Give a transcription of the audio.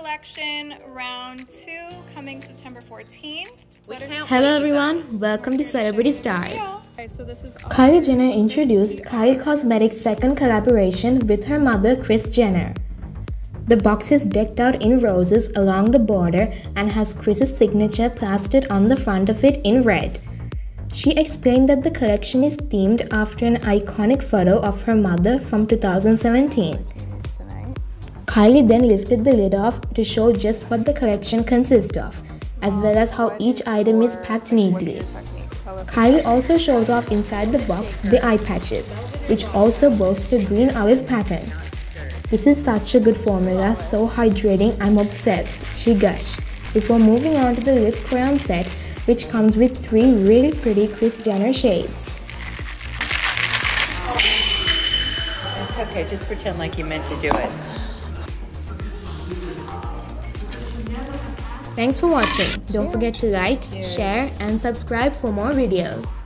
Kris collection round two coming September 14th. Hello everyone, welcome to Celebrity Stars. Okay, so Kylie Jenner introduced Kylie Cosmetics' second collaboration with her mother Kris Jenner. The box is decked out in roses along the border and has Kris's signature plastered on the front of it in red. She explained that the collection is themed after an iconic photo of her mother from 2017. Kylie then lifted the lid off to show just what the collection consists of, as well as how each item is packed neatly. Kylie also shows off inside the box the eye patches, which also boast the green olive pattern. This is such a good formula, so hydrating, I'm obsessed, she gushed, before moving on to the lip crayon set, which comes with three really pretty Kris Jenner shades. It's okay, just pretend like you meant to do it. Thanks for watching. Don't forget to like, share, and subscribe for more videos.